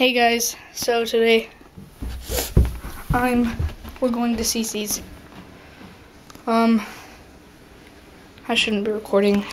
Hey guys, so today I'm we're going to CC's. Um I shouldn't be recording